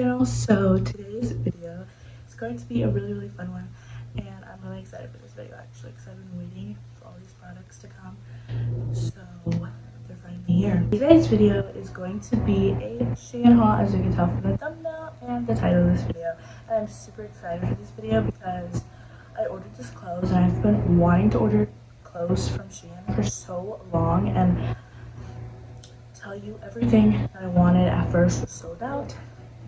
channel. So today's video is going to be a really really fun one and i'm really excited for this video actually because i've been waiting for all these products to come. So they're finally here. Today's video is going to be a Shein haul as you can tell from the thumbnail and the title of this video. And i'm super excited for this video because i ordered this clothes and i've been wanting to order clothes from Shein for so long and tell you everything that I wanted. At first was sold out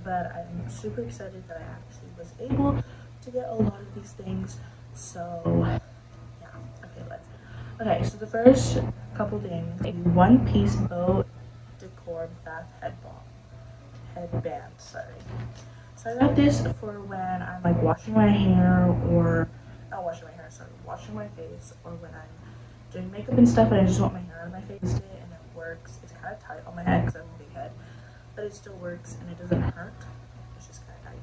but I'm super excited that I actually was able to get a lot of these things. So yeah, okay, let's. Okay, so the first couple things, a one-piece bow decor bath headband. Headband, sorry. So I got this for when I'm like washing my hair or not washing my hair, sorry, washing my face or when I'm doing makeup and stuff and I just want my hair on my face and it works. It's kind of tight on my head because I have a big head but it still works and it doesn't hurt. It's just kind of tight.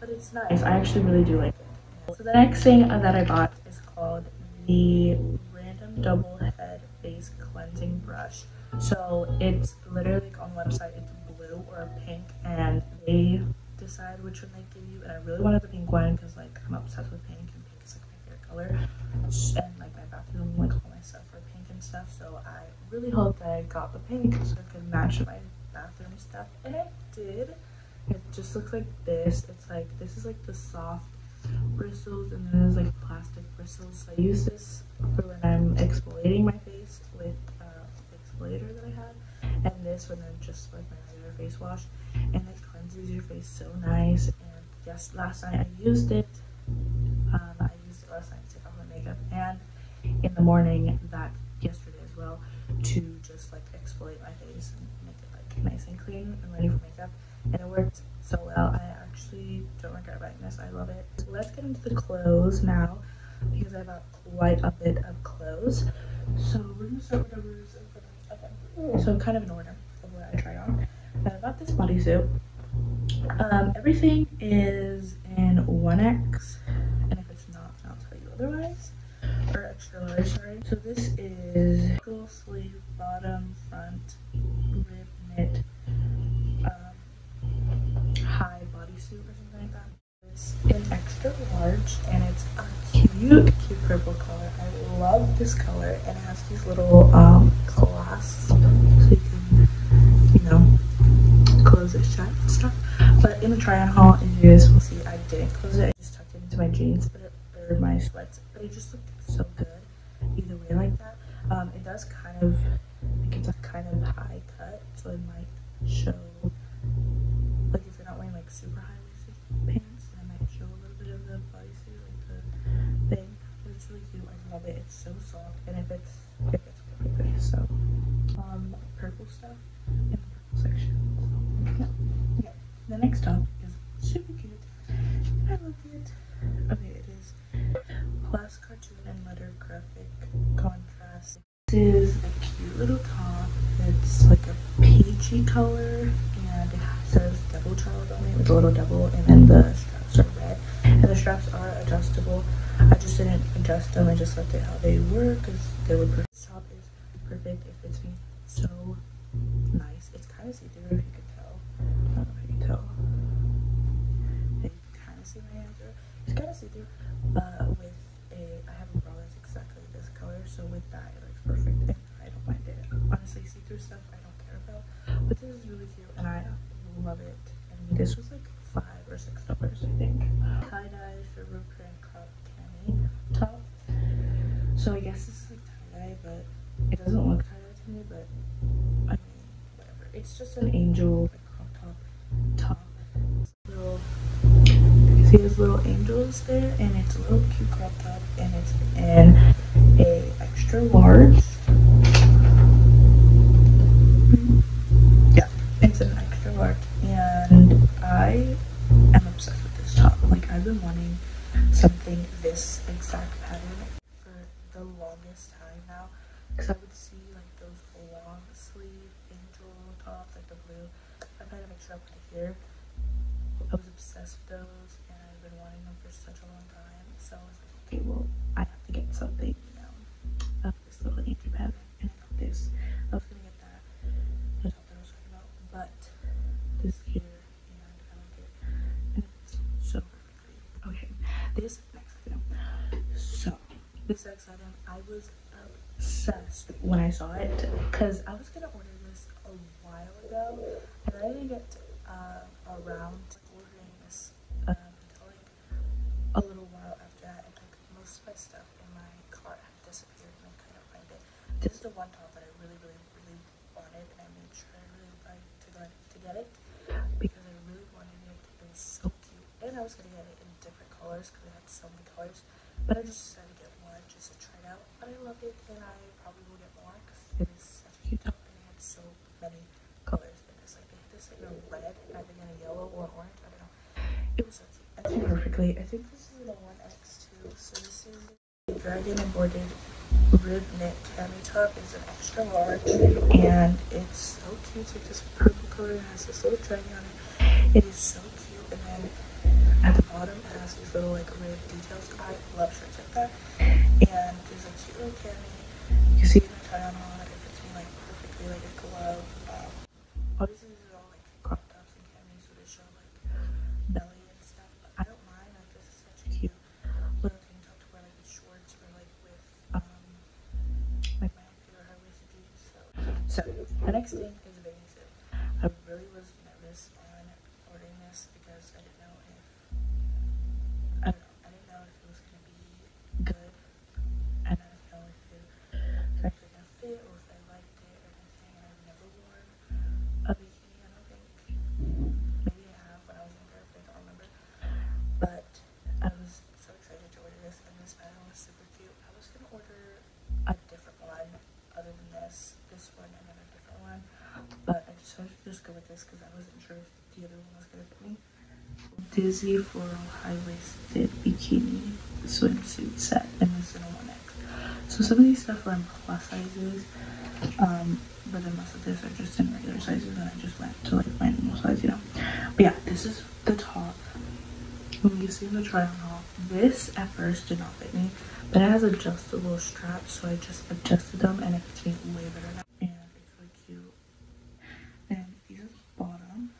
But it's nice. I actually really do like it. So the next thing that I bought is called the Random Double Head Face Cleansing Brush. So it's literally like on the website, it's blue or pink and they decide which one they give you. And I really wanted the pink one because like I'm obsessed with pink and pink is like my favorite color. And like my bathroom, like all my stuff are pink and stuff. So I really hope that I got the pink so I could match my bathroom stuff and I did just looks like this. It's like this is like the soft bristles and then there's like plastic bristles. So I use this for when I'm exfoliating my face with uh, exfoliator that I had and this when I'm just like my regular face wash. And it cleanses your face so nice. And yes last night I used it um, I used it last night to take off my makeup and in the morning that yesterday as well to just like exfoliate my face nice and clean and ready for makeup and it worked so well. I actually don't regret buying this. I love it. So let's get into the clothes now because i have quite a bit of clothes. So we're gonna start with whatever's okay so kind of in order of what i tried on. I got this bodysuit. Um everything is in 1x and if it's not i'll tell you otherwise. Or extra large sorry. So this is sleeve bottom front rib knit um, high bodysuit or something like that. It's an extra large and it's a cute, cute purple color. I love this color and it has these little um, clasps so you can, you know, close it shut and stuff. But in the try on haul, as you guys will see, I didn't close it. I just tucked it into my jeans but it, or my sweats, but it just looked so good either way like that. Um, it does kind of like it's a kind of high it might show like if you're not wearing like super high waisted pants, it might show a little bit of the bodysuit, like the thing. But it's really cute. I love it. It's so soft and if it's it fits perfectly. So um purple stuff in the purple section. So, yeah. yeah. The next top is super cute. I love it. Okay, it is plus cartoon and letter graphic contrast. This is a cute little top. It's like peachy color and it says double child on it with a little double and then the straps are red and the straps are adjustable. I just didn't adjust them. I just left it how they were because they were perfect. Top is perfect. It fits me so nice. It's kind of see-through if you can tell. I don't know if you can tell. You can kind of see my hands. It's kind of see-through but with a, I have a bra that's exactly this color so with that it looks perfect and I don't mind it. Honestly see-through stuff I don't care about but this is really cute and I love it and this was like five or six dollars I think. Tie-dye cherub print crop cami top. So I guess this is like tie-dye but it doesn't look tie-dye to me but I mean whatever. It's just an angel like crop top top. Little see those little angels there and it's a little cute crop top and it's this exact pattern for the longest time now because I would see like those long sleeve angel tops, like the blue. I had to make sure I put it here. I was obsessed with those and I've been wanting them for such a long time. So I was like, okay, well, I have to get something, you know, of this little angel pattern. And this. I was gonna get that. The top that I was talking about, but this here, and I like it. And it's so perfectly. Okay, this next item. So, this next item, I was obsessed when I saw it because I was gonna order this a while ago and I didn't get uh, around to ordering this um, until like a little while after that. And like most of my stuff in my cart had disappeared and I couldn't find it. This is the one top that I really, really, really wanted and I made sure I really tried to get, to get it because I really wanted it. It was so cute and I was gonna get it in different colors because it had so many colors. But I just decided to get one just to try it out. But I love it and I probably will get more is such a cute top it had so many colors this. Like this a red and I think in a yellow or orange. I don't know. It was. I think perfectly. I think this is the 1X2. So this is the dragon embroidered rib knit cami top. It's an extra large and it's so cute. It's like this purple color and has this little dragon on it. It is so cute and then at the bottom, it has these little like rib details. I love shirts like that. And there's a cute little cami. You see the try on. It fits me like perfectly like a glove. Um, obviously, these are all like crop tops and camis, so they show like belly and stuff. But I don't mind. Like this is such a cute little tank top to wear like with shorts or like with um like my favorite high waisted jeans. So, so the next thing is a bathing suit. I really was nervous on ordering this because I didn't know this pattern was super cute. I was gonna order a different one other than this, this one, and then a different one. But I decided to just go with this because I wasn't sure if the other one was gonna fit me. Ditsy floral high waisted bikini swimsuit set, and this is in a 1X. So some of these stuff are in plus sizes, um, but then most of this are just in regular sizes, and I just went to like my normal size, you know. But yeah, this is the top. When you see the try on haul, this at first did not fit me, but it has adjustable straps, so I just adjusted them, and it fits me way better now. And it's really cute. And these are the bottom.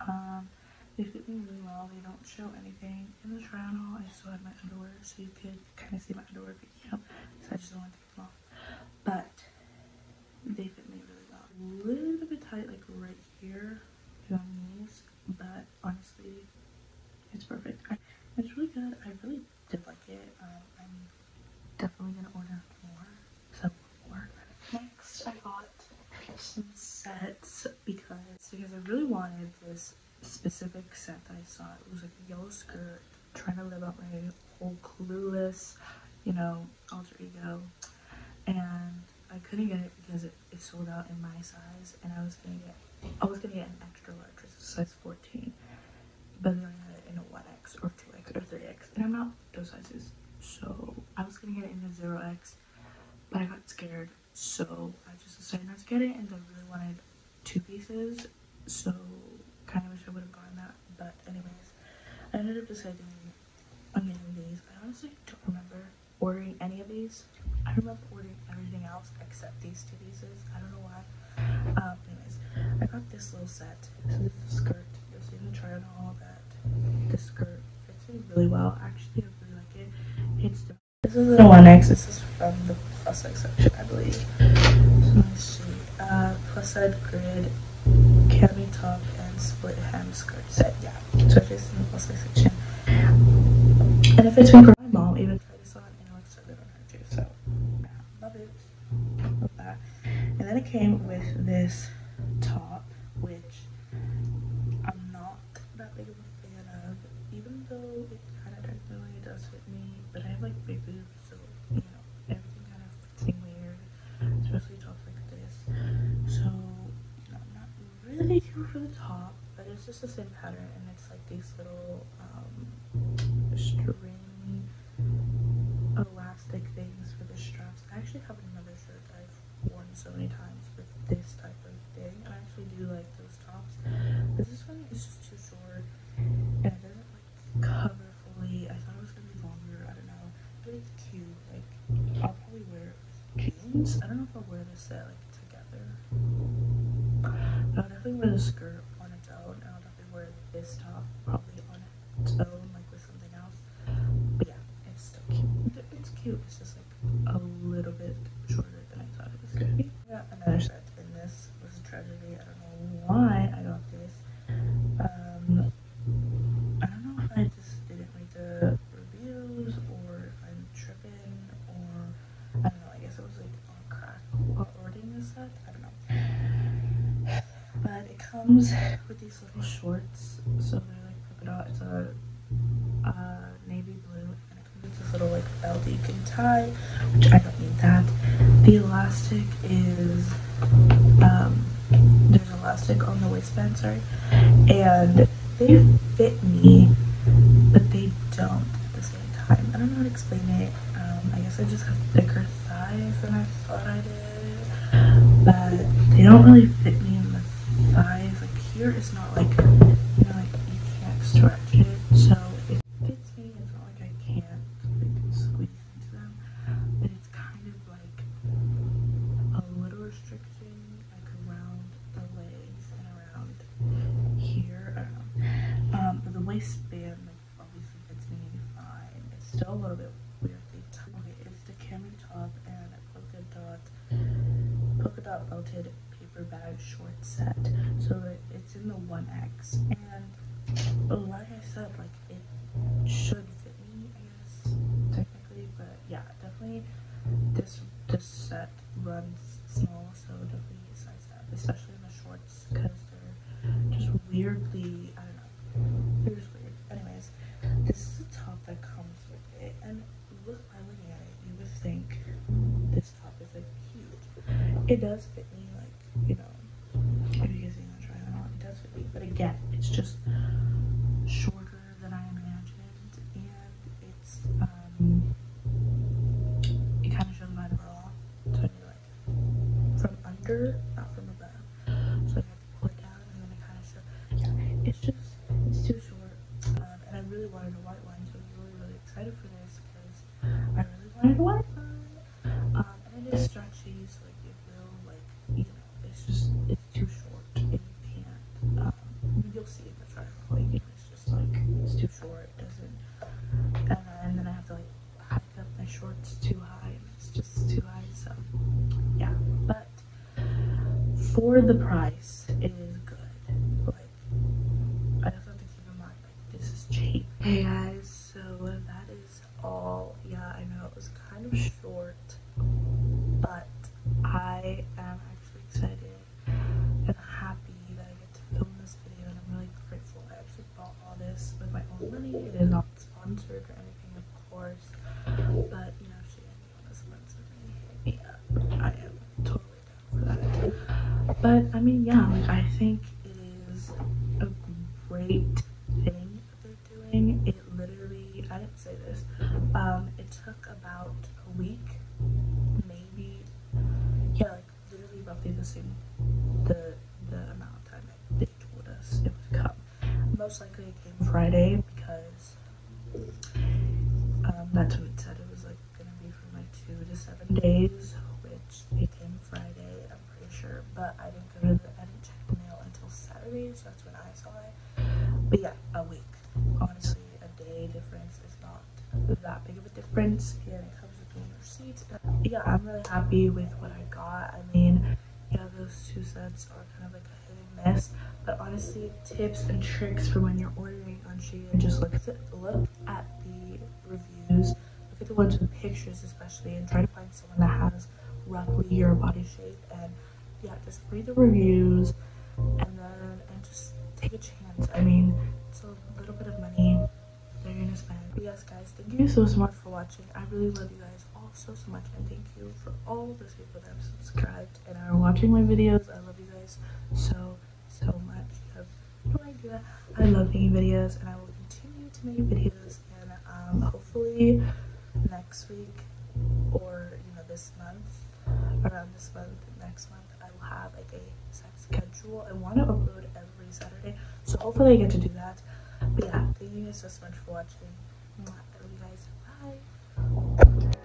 Um, they fit me really well. They don't show anything. In the try on haul, I still had my underwear, so you could kind of see my underwear picking up. So I just don't want to take them off. But they fit me really well. A little bit tight, like right here, on my knees. But honestly, it's perfect. I, it's really good. I really did like it. Um, I'm definitely gonna order more. So more. Next, I got some sets because because I really wanted this specific set that I saw. It was like a yellow skirt, trying to live out my whole clueless, you know, alter ego, and I couldn't get it because it, it sold out in my size, and I was gonna get I was gonna get an extra large, which is size 14, but they only had it in a 1x or 2x or 3x, and I'm not those sizes, so I was gonna get it in the 0x, but I got scared, so I just decided not to get it, and I really wanted two pieces, so kind of wish I would have gotten that, but anyways, I ended up deciding on getting these. I honestly don't remember ordering any of these. I remember ordering everything else except these two pieces. I don't know why. Um, anyways, I got this little set. So this is a skirt. You'll see in the try on all that this skirt fits me really well. Actually, I really like it. It's the this X. This is from the plus section, I believe. Let's see. Uh, plus size grid, just the same pattern and it's like these little um, string elastic things for the straps. I actually have another shirt that I've worn so many times with this type of thing. I actually do like those tops. But this one is just too short and it doesn't like cover fully. I thought it was gonna be longer, I don't know. But it's cute. Like I'll probably wear jeans. I don't know if I'll wear this set like together. But I'll definitely wear the skirt tie, which I don't need that. The elastic is um, there's elastic on the waistband, sorry, and they fit me, but they don't at the same time. I don't know how to explain it. Um, I guess I just have thicker thighs than I thought I did, short set. So it, it's in the 1X. And like I said, like it should fit me, I guess, technically. But yeah, definitely this this set runs small, so definitely size up, especially in the shorts because they're just weirdly, I don't know, they're just weird. Anyways, this is the top that comes with it, and look by looking at it, you would think this top is like huge. It does from under, for the price, is But I mean, yeah, like I think it is a great thing they're doing. It literally, I didn't say this. Um, it took about a week, maybe. Yeah, like literally roughly the same, the the amount of time that they told us it would come. Most likely it came Friday because um, that's what it said. It was like gonna be from like two to seven days, which it came Friday. I'm pretty sure, but I didn't go to the I didn't check the mail until So that's when I saw it. But yeah, a week. Honestly, a day difference is not that big of a difference, and it comes with the receipts. Yeah, I'm really happy with what I got. I mean, yeah, those two sets are kind of like a hit and miss, but honestly, tips and tricks for when you're ordering on Shein, just look at look at the reviews, look at the ones with pictures especially, and try to find someone that has roughly your body shape. And yeah, just read the reviews, and then and just take a chance. I mean, it's a little bit of money that you're gonna spend. But yes, guys, thank you so so much for watching. I really love you guys all so so much, and thank you for all those people that have subscribed and are watching my videos. I love you guys so so much. You have no idea. I love making videos, and I will continue to make videos. And um, hopefully next week or you know this month, um, this month, next month, I will have like a set schedule. I want to upload every Saturday, so hopefully I get to do that. But yeah, thank you guys so much for watching. I love you guys. Bye.